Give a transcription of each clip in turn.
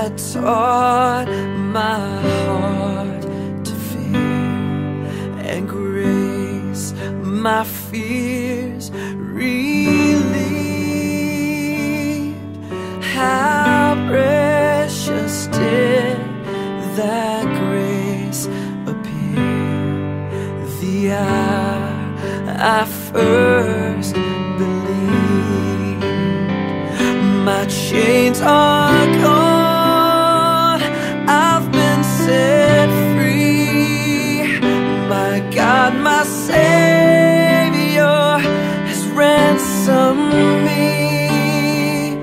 that taught my heart to fear, and grace my fears relieved. How precious did that grace appear the hour I first believed. My chains are God, my Savior has ransomed me.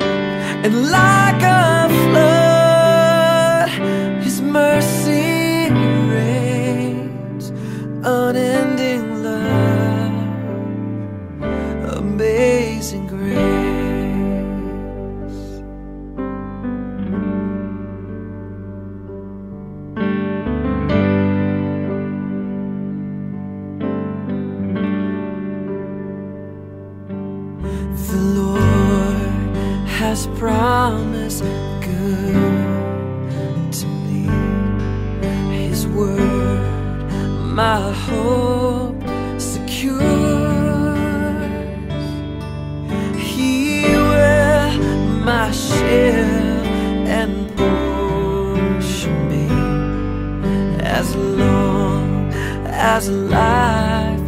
And like a flood, His mercy reigns, unending love, amazing grace. The Lord has promised good to me. His word, my hope secure. He will my shield and portion be as long as life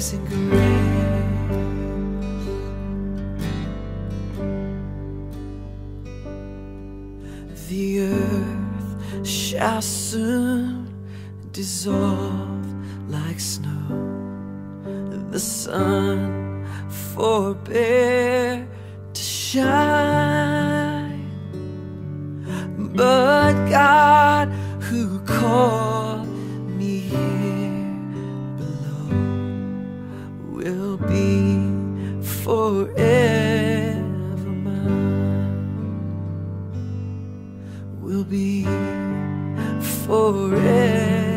amazing grace. The earth shall soon dissolve like snow. The sun forbear to shine. Forever mine will be forever